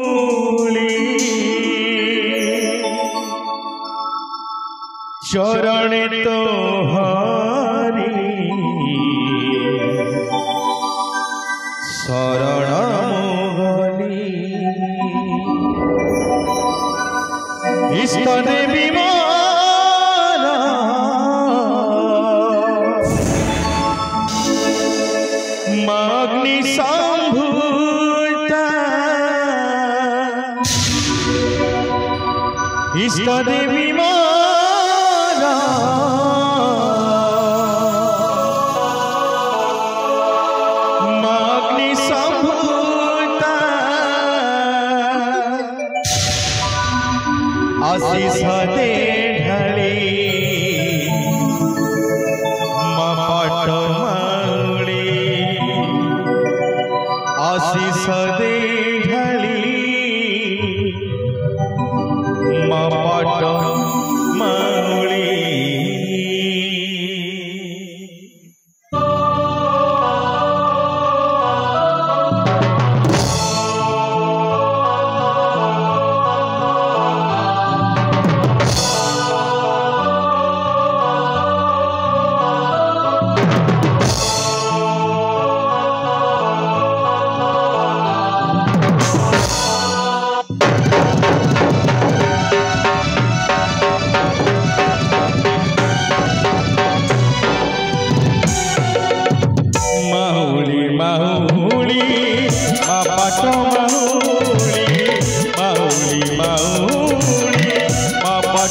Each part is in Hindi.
मूली शरण तो हरी। शरण मोहनी स्तन शंभु ইষ্ট দেবী মারা মাগ্নি সম্ভূতা। আশিস দে ঢালি।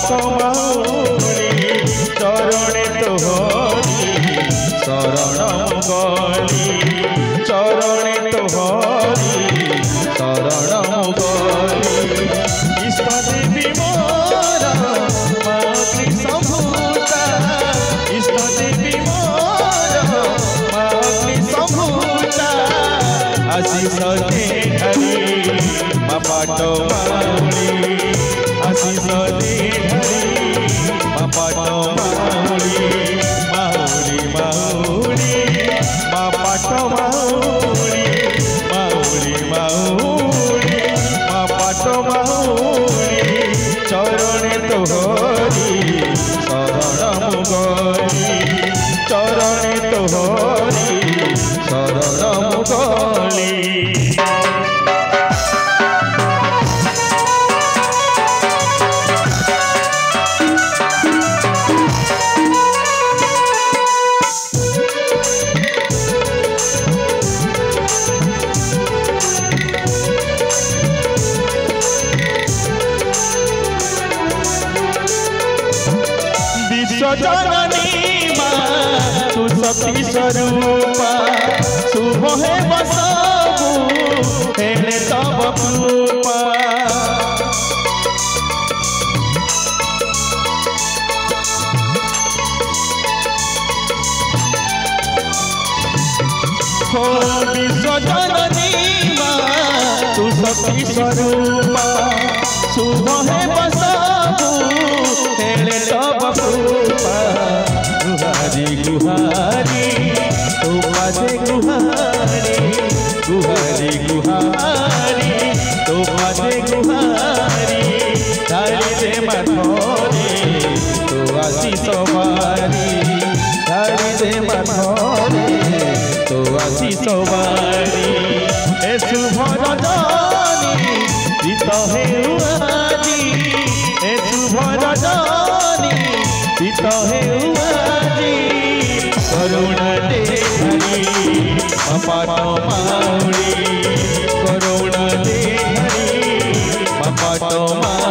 সমৌরি চরণে তোহরি শরণ করি চরণে তোহরি শরণ করি ইষ্টদেবী মোর মাতৃ সম্ভূতা ইষ্টদেবী মোর মাতৃ সম্ভূতা আশিষ ঠারি মা পাট মাউরি আশিষ চরণে তো হরি শরণ গলি বিশ্বজননী सती शक्ति स्वरूपा शुभ हे बसबू तब रूप हो विश्व जननी तू स्वरूपा से गुहारे, गुहारी, गुहारे तोबा से गुहारे धरे से मथोरे तो आसी सवारी धरे से मथोरे तो आसी सवारी ए शुभ रजनी गीत हे आजी ए शुभ रजनी गीत हे आजी करुणा दे Oh, my.